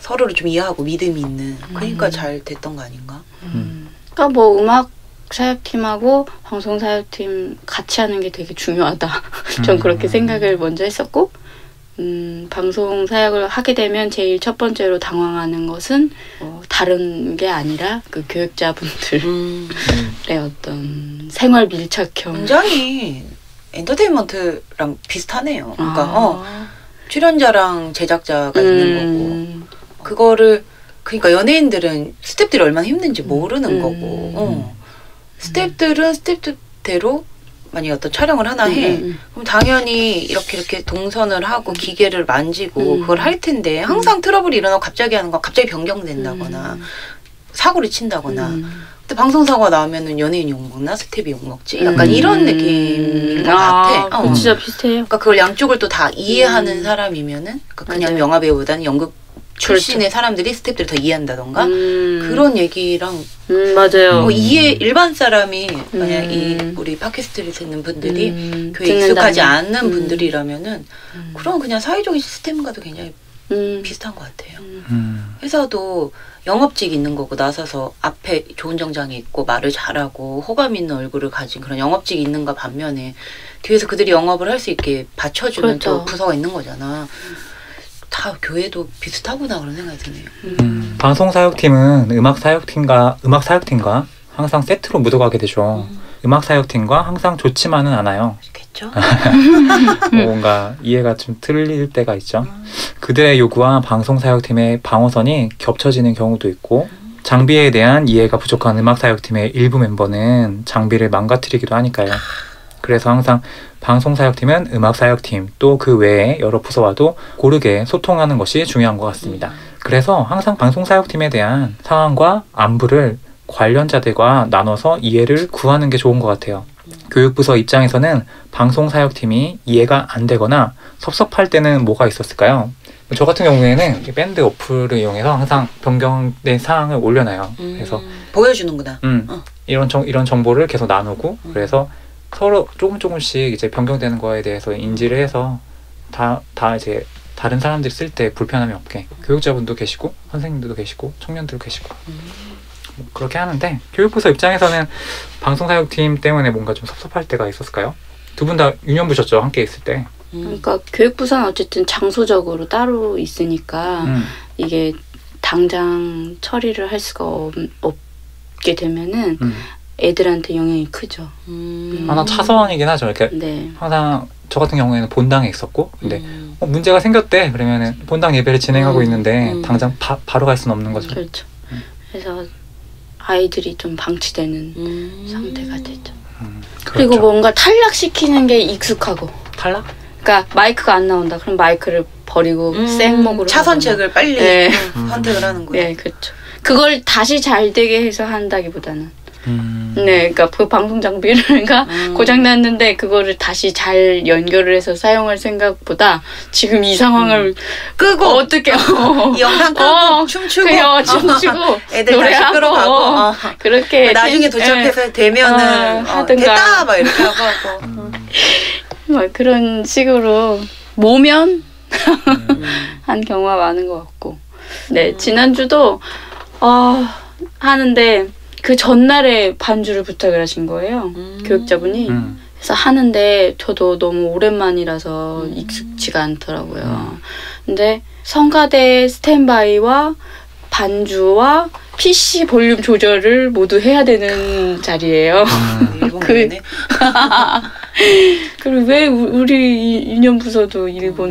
서로를 좀 이해하고 믿음이 있는. 그러니까 음. 잘 됐던 거 아닌가? 음. 그러니까 뭐 음악 사역팀하고 방송 사역팀 같이 하는 게 되게 중요하다. 전 음. 그렇게 생각을 먼저 했었고, 음, 방송 사역을 하게 되면 제일 첫 번째로 당황하는 것은 어, 다른 게 아니라 그 교육자분들의 음. 어떤 생활 밀착형. 굉장히 엔터테인먼트랑 비슷하네요. 그러니까 아. 어, 출연자랑 제작자가 있는 거고 음, 그거를 그러니까 연예인들은 스탭들이 얼마나 힘든지 모르는 음. 거고 어. 스탭들은 스탭대로 만약에 어떤 촬영을 하나 해 음, 그럼 당연히 이렇게 이렇게 동선을 하고 기계를 만지고 음. 그걸 할 텐데 항상 트러블이 일어나고 갑자기 하는 거 갑자기 변경된다거나 음, 사고를 친다거나 음. 근데 방송 사고가 나오면은 연예인 욕 먹나 스텝이 욕 먹지? 약간 음. 이런 느낌인 것 아, 같아. 어. 진짜 비슷해요. 그러니까 그걸 양쪽을 또 다 이해하는 음. 사람이면은 그러니까 그냥 맞아요. 영화 배우보다는 연극 출신의 사람들이 스텝들을 더 이해한다던가 음. 그런 얘기랑 음, 맞아요. 뭐 이해 일반 사람이 만약 음. 이 우리 팟캐스트를 듣는 분들이 음, 교회 익숙하지. 않는 음. 분들이라면은 음. 그런 그냥 사회적인 시스템과도 굉장히 음. 비슷한 것 같아요. 음. 회사도 영업직 있는 거고 나서서 앞에 좋은 정장이 있고 말을 잘하고 호감 있는 얼굴을 가진 그런 영업직이 있는가 반면에 뒤에서 그들이 영업을 할 수 있게 받쳐주는 또 그렇죠. 부서가 있는 거잖아. 다 교회도 비슷하구나 그런 생각이 드네요. 음. 방송 사역팀은 음악 사역팀과 음악 사역팀과 항상 세트로 묻어가게 되죠. 음. 음악 사역팀과 항상 좋지만은 않아요. 그렇겠죠? 뭐 뭔가 이해가 좀 틀릴 때가 있죠. 음. 그들의 요구와 방송 사역팀의 방어선이 겹쳐지는 경우도 있고 장비에 대한 이해가 부족한 음악 사역팀의 일부 멤버는 장비를 망가뜨리기도 하니까요. 그래서 항상 방송 사역팀은 음악 사역팀 또 그 외에 여러 부서와도 고르게 소통하는 것이 중요한 것 같습니다. 그래서 항상 방송 사역팀에 대한 상황과 안부를 관련자들과 나눠서 이해를 구하는 게 좋은 것 같아요. 교육부서 입장에서는 방송 사역팀이 이해가 안 되거나 섭섭할 때는 뭐가 있었을까요? 저 같은 경우에는 이 밴드 어플을 이용해서 항상 변경된 사항을 올려놔요. 그래서 음, 보여주는구나. 음, 어. 이런 정, 이런 정보를 계속 나누고 음. 그래서 서로 조금 조금씩 이제 변경되는 거에 대해서 인지를 해서 다 다 이제 다른 사람들이 쓸 때 불편함이 없게 교육자분도 계시고 선생님들도 계시고 청년들도 계시고 음. 뭐 그렇게 하는데 교육부서 입장에서는 방송사역팀 때문에 뭔가 좀 섭섭할 때가 있었을까요? 두 분 다 유년부셨죠 함께 있을 때. 음. 그러니까 교육부서는 어쨌든 장소적으로 따로 있으니까 음. 이게 당장 처리를 할 수가 없, 없게 되면은 음. 애들한테 영향이 크죠. 음. 하나 차선이긴 하죠. 이렇게 네. 항상 저 같은 경우에는 본당에 있었고 근데 음. 어, 문제가 생겼대 그러면은 본당 예배를 진행하고 음. 있는데 음. 당장 바, 바로 갈 수는 없는 거죠. 그렇죠. 음. 그래서 아이들이 좀 방치되는 음. 상태가 되죠. 음, 그리고 그렇죠. 뭔가 탈락시키는 게 익숙하고. 탈락? 그러니까 마이크가 안 나온다. 그럼 마이크를 버리고 음. 생목으로 차선책을 빨리 네. 음, 선택을 하는구나. 네, 그렇죠. 그걸 다시 잘 되게 해서 한다기보다는 음. 네, 그러니까 그 방송 장비를 그러니까 음. 고장 났는데 그거를 다시 잘 연결을 해서 사용할 생각보다 지금 이 상황을 끄고 어떻게 어, 이 영상 끄고 어, 춤추고. 그요 춤추고 애들 다 노래하고. 시끄러가고. 어. 그렇게 나중에 텐- 도착해서 되면은 어, 어, 하든가. 됐다! 막 이렇게 하고 하고. 음. 예, 뭐 그런 식으로 모면 음. 한 경우가 많은 것 같고. 네 지난주도 어, 하는데 그 전날에 반주를 부탁을 하신 거예요 음. 교육자분이 음. 그래서 하는데 저도 너무 오랜만이라서 음. 익숙지가 않더라고요. 음. 근데 성가대 스탠바이와 반주와 PC 볼륨 조절을 모두 해야 되는 자리예요. 음. 일본 그-. 그리고 왜 우- 우리 유년 부서도 일본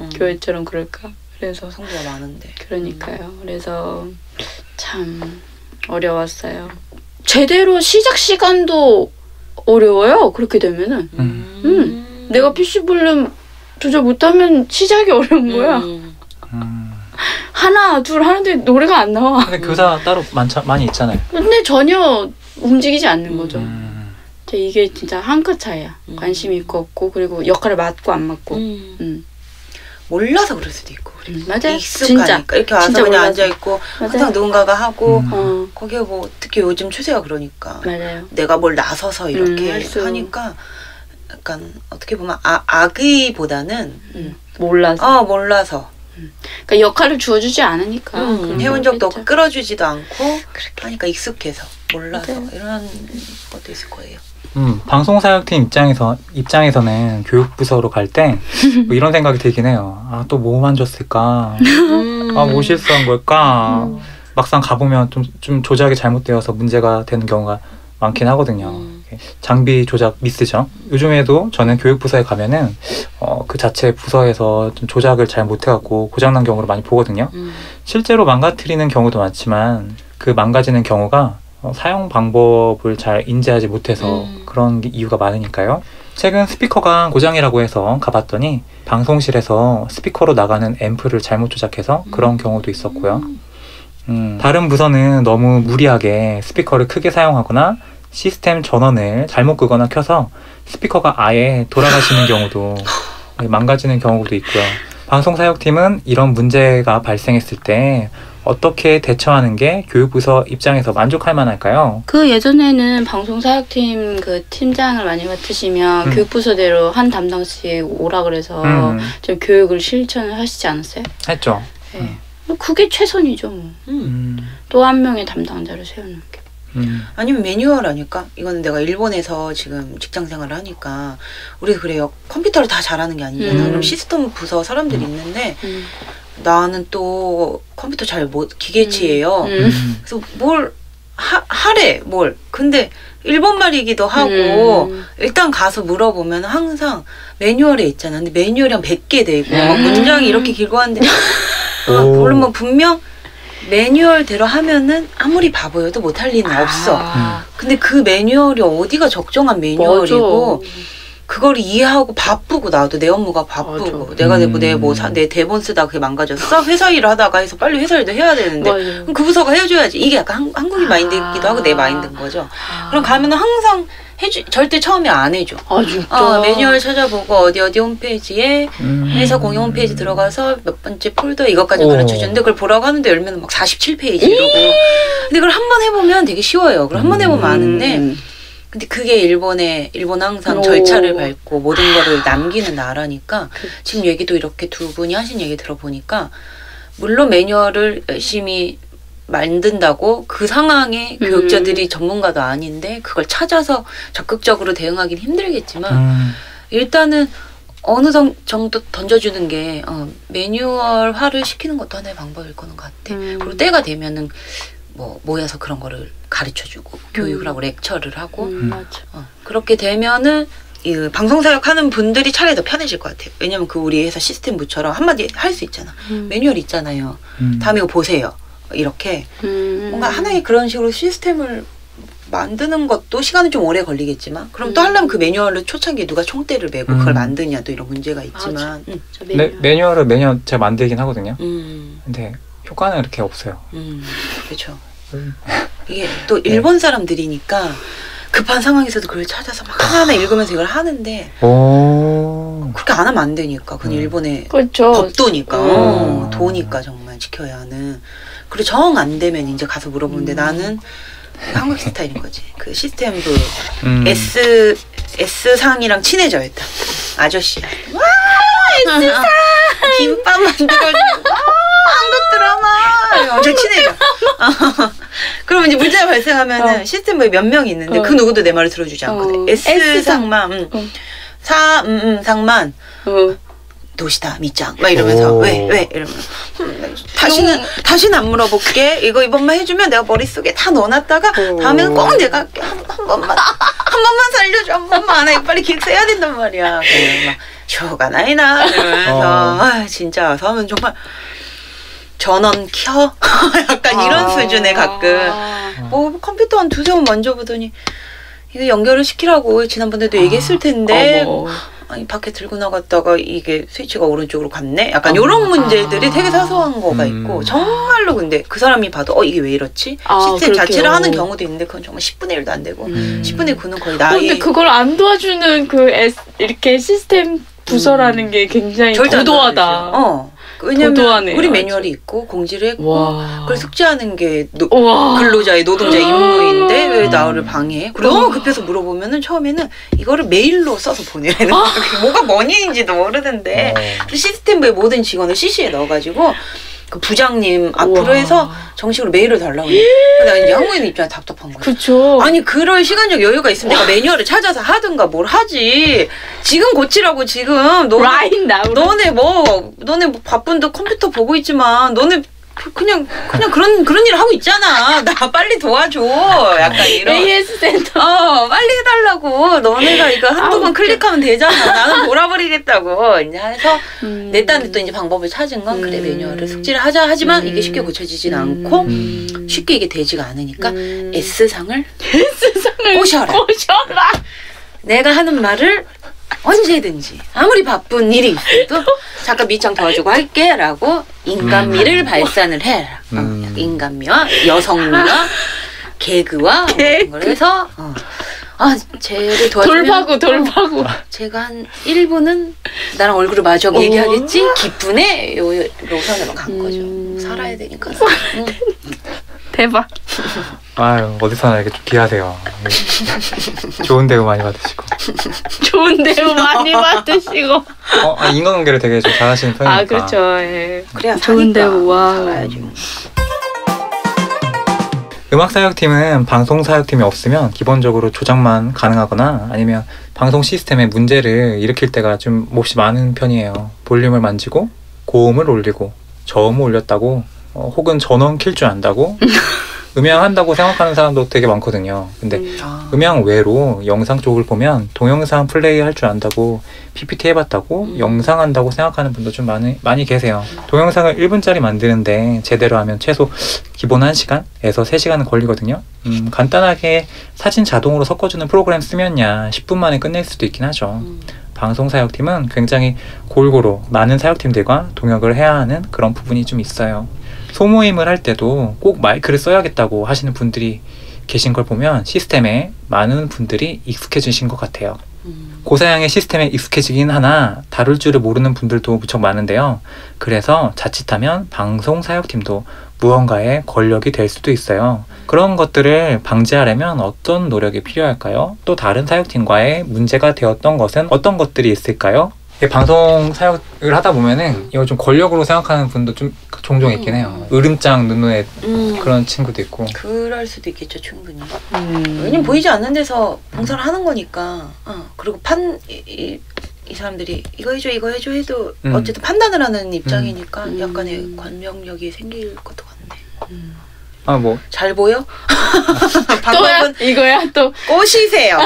음. 교회처럼 그럴까? 그래서 성부가 많은데. 그러니까요. 그래서 참 어려웠어요. 제대로 시작 시간도 어려워요. 그렇게 되면은 음. 내가 PC 볼륨 조절 못하면 시작이 어려운 거야. 음. 음. 하나 둘 하는데 노래가 안 나와. 근데 교사 따로 많자, 많이 있잖아요. 근데 전혀 움직이지 않는 거죠. 음. 이게 진짜 한 끗 차이야. 음. 관심 있고 없고 그리고 역할을 맡고 안 맡고. 음. 음. 몰라서 그럴 수도 있고. 그래. 음, 맞아요. 익숙하니까 진짜. 이렇게 와서 진짜 그냥 몰라서. 앉아 있고 맞아요. 항상 누군가가 하고 음. 어 거기에 뭐 특히 요즘 추세가 그러니까 맞아요. 내가 뭘 나서서 이렇게 음. 하니까 약간 어떻게 보면 아, 악의보다는 음, 몰라서. 아 몰라서 그러니까 역할을 주어주지 않으니까. 음, 해온 적도 없고. 끌어주지도 않고 그렇게. 하니까 익숙해서 몰라서 맞아요. 이런 것도 있을 거예요. 음, 방송사역팀 입장에서 입장에서는 교육부서로 갈 때 뭐 이런 생각이 들긴 해요. 아 또 뭐만 줬을까? 아뭐 실수한 걸까? 음. 막상 가보면 좀, 좀 조작이 잘못되어서 문제가 되는 경우가 많긴 하거든요. 음. 장비 조작 미스죠. 요즘에도 저는 교육부서에 가면은 어, 그 자체 부서에서 좀 조작을 잘 못해갖고 고장난 경우를 많이 보거든요. 음. 실제로 망가뜨리는 경우도 많지만 그 망가지는 경우가 어, 사용 방법을 잘 인지하지 못해서 음. 그런 게- 이유가 많으니까요. 최근 스피커가 고장이라고 해서 가봤더니 방송실에서 스피커로 나가는 앰프를 잘못 조작해서 그런 경우도 있었고요. 음, 다른 부서는 너무 무리하게 스피커를 크게 사용하거나 시스템 전원을 잘못 끄거나 켜서 스피커가 아예 돌아가시는 경우도 망가지는 경우도 있고요. 방송사역팀은 이런 문제가 발생했을 때 어떻게 대처하는 게 교육부서 입장에서 만족할 만할까요? 그 예전에는 방송 사역팀 그 팀장을 많이 맡으시면 음. 교육부서대로 한 담당씩 오라 그래서 음, 좀 교육을 실천을 하시지 않았어요? 했죠. 네. 뭐 그게 최선이죠. 뭐. 음. 음, 또한 명의 담당자를 세우는 게. 음, 아니면 매뉴얼 아닐까? 이거는 내가 일본에서 지금 직장 생활을 하니까 우리 그래요. 컴퓨터를 다 잘하는 게 아니잖아. 음. 그럼 시스템 부서 사람들이 음. 있는데 음. 나는 또 컴퓨터 잘 못 기계치예요. 음. 음, 그래서 뭘 하, 하래 뭘. 근데 일본 말이기도 하고 음. 일단 가서 물어보면 항상 매뉴얼에 있잖아. 근데 매뉴얼이 한 100개 되고 막 음. 문장이 이렇게 길고 한데 아, 오. 물론 뭐 분명 매뉴얼대로 하면은 아무리 바보여도 못할 리는 없어. 아, 근데 그 매뉴얼이 어디가 적정한 매뉴얼이고 맞아. 그걸 이해하고 바쁘고 나도 내 업무가 바쁘고 맞아. 내가 음. 내뭐내 대본 쓰다 그게 망가졌어 회사 일을 하다가 해서 빨리 회사 일도 해야 되는데 맞아. 그럼 그 부서가 해줘야지 이게 약간 한, 한국인 아. 마인드이기도 하고 내 마인드인 거죠. 아. 그럼 가면은 항상 해주 절대 처음에 안 해줘. 아 진짜. 어, 매뉴얼 찾아보고 어디 어디 홈페이지에 음. 회사 공용 홈페이지 들어가서 몇 번째 폴더 이것까지 오. 가르쳐 주는데 그걸 보라고 하는데 열면 막 47페이지 이러고 근데 그걸 한 번 해보면 되게 쉬워요. 그걸 한 번 해보면 아는데 음. 근데 그게 일본에 일본 항상 오. 절차를 밟고 모든 거를 남기는 나라니까 그- 지금 얘기도 이렇게 두 분이 하신 얘기 들어보니까 물론 매뉴얼을 열심히 만든다고 그 상황에 음. 교육자들이 전문가도 아닌데 그걸 찾아서 적극적으로 대응하기는 힘들겠지만 음, 일단은 어느 정- 정도 던져주는 게 어, 매뉴얼화를 시키는 것도 하나의 방법일 거는 같아. 음. 그리고 때가 되면은 뭐 모여서 그런 거를 가르쳐주고 교육을 하고 렉처를 하고 음, 맞아. 어, 그렇게 되면은 이 방송 사역 하는 분들이 차라리 더 편해질 것 같아요. 왜냐면 그 우리 회사 시스템 부처럼 한마디 할 수 있잖아. 음. 매뉴얼 있잖아요. 음. 다음에 이거 보세요. 이렇게 음. 뭔가 하나의 그런 식으로 시스템을 만드는 것도 시간은 좀 오래 걸리겠지만 그럼 또 음. 하려면 그 매뉴얼을 초창기에 누가 총대를 메고 음. 그걸 만드냐 또 이런 문제가 있지만 음. 저 네, 매뉴얼. 매뉴얼 을 매년 제가 만들긴 하거든요. 음, 근데 효과는 그렇게 없어요. 음, 그렇죠. 음. 이게 또 일본 사람들이니까 급한 상황에서도 그걸 찾아서 막 하나하나 읽으면서 이걸 하는데 오. 그렇게 안 하면 안 되니까 그건 음. 일본의 그렇죠. 법도니까 음. 어, 도니까 정말 지켜야 하는 그리고 정 안 되면 이제 가서 물어보는데 음. 나는 한국 스타일인 거지 그 시스템부 음. S S 상이랑 친해져 일단 아저씨야 와 S 상 김밥 만들어주고 와 한국 드라마 엄청 친해져 그러면 이제 문제가 발생하면은 어. 시스템부에 몇 명이 있는데 어. 그 누구도 내 말을 들어주지 않거든 어. S S 상. 상만 음. 어. 사 음, 음, 상만 어. 도시다 밑장 막 이러면서 오. 왜왜 이러면 음, 다시는 다시는 안 물어볼게 이거 이번만 해주면 내가 머릿속에 다 넣어놨다가 오. 다음에는 꼭 내가. 한, 한 번만 한 번만 살려줘 한 번만 안 해. 빨리 기획서해야 된단 말이야 그러면 막 쇼가 나이나 이러면서 어. 아 진짜 하면 정말 전원 켜 약간 이런 아. 수준의 가끔 뭐 컴퓨터 한 두세 번 만져보더니 이거 연결을 시키라고 지난번에도 얘기했을 텐데 어머. 아니 밖에 들고 나갔다가 이게 스위치가 오른쪽으로 갔네. 약간 어. 이런 문제들이 아. 되게 사소한 거가 음. 있고 정말로 근데 그 사람이 봐도 어 이게 왜 이렇지? 아, 시스템 자체를 그러게요. 하는 경우도 있는데 그건 정말 10분의 1도 안 되고 음. 10분의 9는 거의 어, 나이 근데 그걸 안 도와주는 그 S, 이렇게 시스템 부서라는 게 굉장히 도도하다. 어. 왜냐면 도도하네요, 우리. 매뉴얼이 있고 공지를 했고 와. 그걸 숙지하는 게 노, 와. 근로자의 노동자 임무인데 왜 음. 나를 방해해? 그리고 너무 급해서 물어보면은 처음에는 이거를 메일로 써서 보내라는. 그게 뭐가 원인인지도 모르는데 어. 그 시스템부의 모든 직원을 CC에 넣어가지고 그 부장님 앞으로 우와. 해서 정식으로 메일을 달라고 해. 나 이제 한국인 입장에 답답한 거야. 그쵸. 아니 그럴 시간적 여유가 있으면 내가 매뉴얼을 찾아서 하든가 뭘 하지. 지금 고치라고 지금 너 right. 너네 뭐 너네 뭐 바쁜데 컴퓨터 보고 있지만 너네 그- 그냥 그냥 그런 그런 일 하고 있잖아. 나 빨리 도와줘. 약간 이런. AS 센터. 어 빨리 해달라고. 너네가 이거 한두 아, 번. 클릭하면 되잖아. 나는 돌아버리겠다고. 이제 해서 음. 내 딴에 또 이제 방법을 찾은 건 그래 음. 매뉴얼을 숙지를 하자 하지만 음. 이게 쉽게 고쳐지진 음. 않고 음. 쉽게 이게 되지가 않으니까 음. S 상을 세상을 꼬셔라. 꼬셔라. 내가 하는 말을 언제든지 아무리 바쁜 일이 있어도 잠깐 밑장 도와주고 할게라고 인간미를 발산을 해라. 어, 음. 인간미와 여성미와 개그와 뭐 이런 걸 해서 어. 아 쟤를 도와주면 돌파구 돌파구. 제가 한 1분은 나랑 얼굴을 마주 하고 어. 얘기하겠지? 기쁘네? 요 노선으로 간 거죠. 음. 살아야 되니까. 응. 대박. 아유 어디서나 이렇게 좀 귀하세요. 좋은 대우 많이 받으시고. 좋은 대우 많이 받으시고. 어, 아, 인간관계를 되게 좀 잘하시는 편이니까. 아 그렇죠. 예. 그래야 좋은데, 사니까 와. 살아야지. 뭐. 음악 사역팀은 방송 사역팀이 없으면 기본적으로 조작만 가능하거나 아니면 방송 시스템에 문제를 일으킬 때가 좀 몹시 많은 편이에요. 볼륨을 만지고 고음을 올리고 저음을 올렸다고 어, 혹은 전원 킬 줄 안다고 음향한다고 생각하는 사람도 되게 많거든요. 근데 아. 음향 외로 영상 쪽을 보면 동영상 플레이 할 줄 안다고 PPT 해봤다고 음. 영상 한다고 생각하는 분도 좀 많이, 많이 계세요. 동영상을 1분짜리 만드는데 제대로 하면 최소 기본 1시간에서 3시간은 걸리거든요. 음, 간단하게 사진 자동으로 섞어주는 프로그램 쓰면야 10분 만에 끝낼 수도 있긴 하죠. 음. 방송 사역팀은 굉장히 골고루 많은 사역팀들과 동역을 해야 하는 그런 부분이 좀 있어요. 소모임을 할 때도 꼭 마이크를 써야겠다고 하시는 분들이 계신 걸 보면 시스템에 많은 분들이 익숙해지신 것 같아요. 음. 고사양의 시스템에 익숙해지긴 하나 다룰 줄을 모르는 분들도 무척 많은데요. 그래서 자칫하면 방송 사역팀도 무언가의 권력이 될 수도 있어요. 그런 것들을 방지하려면 어떤 노력이 필요할까요? 또 다른 사역팀과의 문제가 되었던 것은 어떤 것들이 있을까요? 방송 사역을 하다 보면은 이거 좀 권력으로 생각하는 분도 좀 종종 있긴 해요. 으름장 눈눈에 음. 그런 친구도 있고. 그럴 수도 있겠죠 충분히. 음. 왜냐면 보이지 않는 데서 봉사를 하는 거니까. 어. 그리고 판 이, 이, 이 사람들이 이거 해줘 이거 해줘 해도 음. 어쨌든 판단을 하는 입장이니까 음. 약간의 관명력이 생길 것도 같네. 음. 아뭐 잘 보여? 또야 방법은 이거야 또 꼬시세요.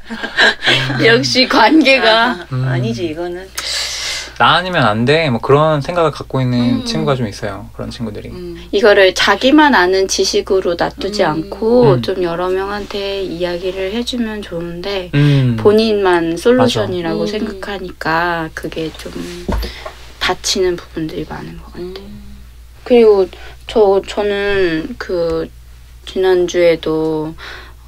역시 관계가 아, 음. 아니지 이거는. 나 아니면 안 돼. 뭐 그런 생각을 갖고 있는 음. 친구가 좀 있어요. 그런 친구들이. 음. 이거를 자기만 아는 지식으로 놔두지 음. 않고 음. 좀 여러 명한테 이야기를 해주면 좋은데 음. 본인만 솔루션이라고 음. 생각하니까 그게 좀 다치는 부분들이 많은 것 같아요. 음. 그리고 저 저는 그 지난주에도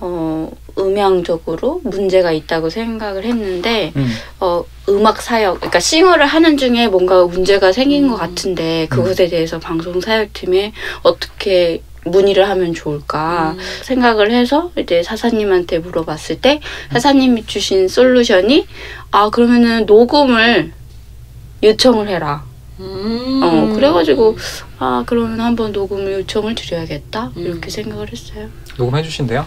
어 음향적으로 문제가 있다고 생각을 했는데 음. 어 음악 사역 그러니까 싱어를 하는 중에 뭔가 문제가 생긴 것 같은데 그것에 대해서 방송 사역팀에 어떻게 문의를 하면 좋을까 음. 생각을 해서 이제 사사님한테 물어봤을 때 사사님이 주신 솔루션이 아 그러면은 녹음을 요청을 해라. 음. 어 그래가지고 아 그러면 한번 녹음을 요청을 드려야겠다 음. 이렇게 생각을 했어요. 녹음해 주신대요?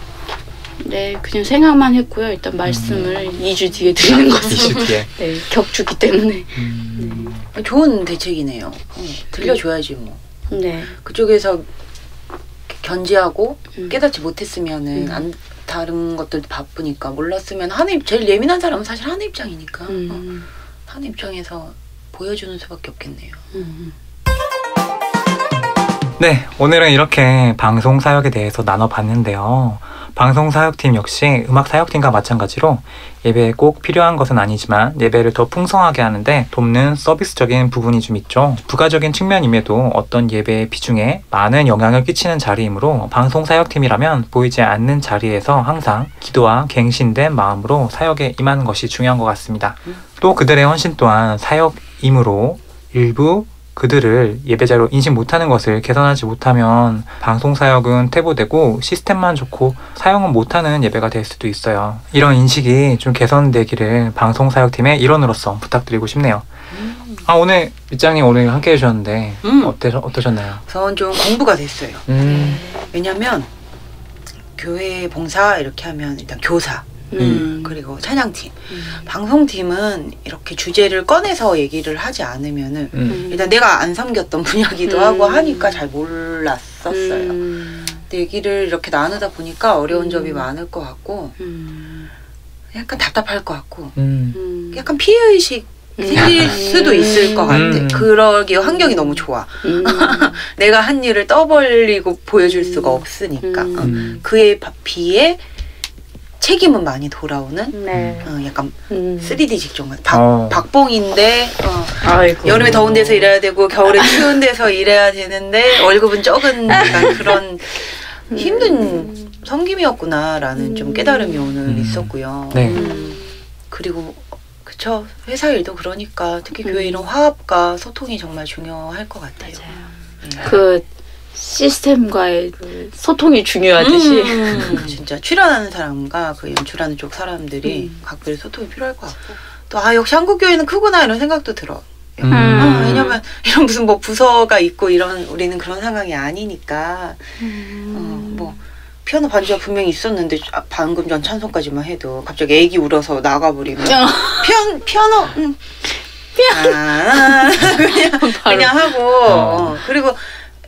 네 그냥 생각만 했고요. 일단 말씀을 2주 뒤에 드리는 것으로. 2주 뒤에. 네 격주기 때문에. 음. 좋은 대책이네요. 어, 들려줘야지 뭐. 네. 그쪽에서 견제하고 음. 깨닫지 못했으면은 음. 안 다른 것들도 바쁘니까 몰랐으면 하는 입- 제일 예민한 사람은 사실 하는 입장이니까 어, 음. 하는 입장에서 보여주는 수밖에 없겠네요. 음. 네, 오늘은 이렇게 방송 사역에 대해서 나눠봤는데요. 방송 사역팀 역시 음악 사역팀과 마찬가지로 예배에 꼭 필요한 것은 아니지만 예배를 더 풍성하게 하는데 돕는 서비스적인 부분이 좀 있죠. 부가적인 측면임에도 어떤 예배의 비중에 많은 영향을 끼치는 자리이므로 방송 사역팀이라면 보이지 않는 자리에서 항상 기도와 갱신된 마음으로 사역에 임하는 것이 중요한 것 같습니다. 또 그들의 헌신 또한 사역이므로 일부 그들을 예배자로 인식 못하는 것을 개선하지 못하면 방송 사역은 퇴보되고 시스템만 좋고 사용은 못하는 예배가 될 수도 있어요. 이런 인식이 좀 개선되기를 방송 사역팀의 일원으로서 부탁드리고 싶네요. 아 오늘 밑장님 오늘 함께 해주셨는데 음. 어때 어떠셨나요? 우선 좀 공부가 됐어요. 음, 왜냐면 교회 봉사 이렇게 하면 일단 교사 음. 그리고 찬양팀, 음. 방송팀은 이렇게 주제를 꺼내서 얘기를 하지 않으면은 음, 일단 내가 안 섬겼던 분야기도 음. 하고 하니까 잘 몰랐었어요. 음. 근데 얘기를 이렇게 나누다 보니까 어려운 음. 점이 많을 것 같고 음. 약간 답답할 것 같고 음, 음. 약간 피해 의식 생길 수도 있을 것 같아. 음. 그러기 환경이 너무 좋아. 음. 내가 한 일을 떠벌리고 보여줄 수가 음. 없으니까. 음. 어. 그에 바- 비해 책임은 많이 돌아오는 네. 어, 약간 음. 3D 직종 같은 박, 어. 박봉인데 어, 아이고. 여름에 더운 데서 일해야 되고 겨울에 추운 데서 일해야 되는데 월급은 적은 약간 그런 힘든 섬김이었구나라는 좀 깨달음이 오늘 음. 있었고요. 네. 음. 그리고 그쵸 회사 일도 그러니까 특히 음. 교회 이런 화합과 소통이 정말 중요할 것 같아요. 네. 그 시스템과의 그 소통이 중요하듯이. 음, 진짜 출연하는 사람과 그 연출하는 쪽 사람들이 음. 각별의 소통이 필요할 것 같고 또 아 역시 한국 교회는 크구나 이런 생각도 들어. 음. 아, 왜냐면 이런 무슨 뭐 부서가 있고 이런 우리는 그런 상황이 아니니까 음. 어, 뭐 피아노 반주가 분명히 있었는데 아, 방금 전 찬송까지만 해도 갑자기 애기 울어서 나가버리면 어. 피아노 피아노 음. 아, 그냥 그냥 하고 어, 그리고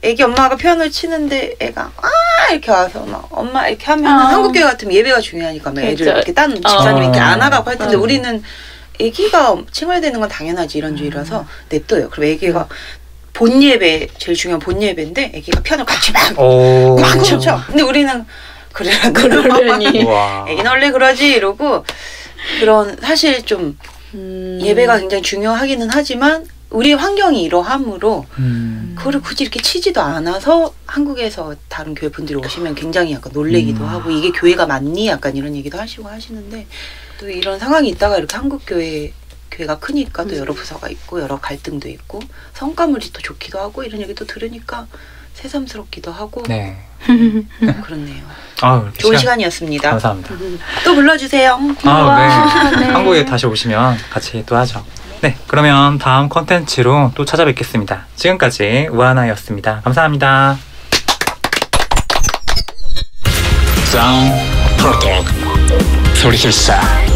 애기 엄마가 피아노를 치는데 애가 아 이렇게 와서 막 엄마 이렇게 하면 어. 한국 교회 같으면 예배가 중요하니까 막 애를 진짜. 이렇게 딴 집사님 이 이렇게 어. 안아가고 할 텐데 어. 우리는 애기가 칭얼대는 건 당연하지 이런 주의라서 냅둬요. 그럼 애기가 본 예배 제일 중요한 본 예배인데 애기가 피아노 같이 막 오. 막 쳐. 근데 우리는 그래 그러려니. 와. 애기는 원래 그러지 이러고 그런 사실 좀 음. 예배가 굉장히 중요하기는 하지만 우리 환경이 이러함으로 음. 그거를 굳이 이렇게 치지도 않아서 한국에서 다른 교회 분들이 오시면 굉장히 약간 놀래기도 음. 하고 이게 교회가 맞니 약간 이런 얘기도 하시고 하시는데 또 이런 상황이 있다가 이렇게 한국 교회 교회가 크니까 또 여러 부서가 있고 여러 갈등도 있고 성과물이 또 좋기도 하고 이런 얘기도 들으니까 새삼스럽기도 하고 네. 그렇네요. 아, 좋은 시간- 시간이었습니다. 감사합니다. 또 불러주세요. 아, 네. 네. 한국에 다시 오시면 같이 또 하죠. 네, 그러면 다음 컨텐츠로 또 찾아뵙겠습니다. 지금까지 우하나였습니다. 감사합니다. Sound Protect 34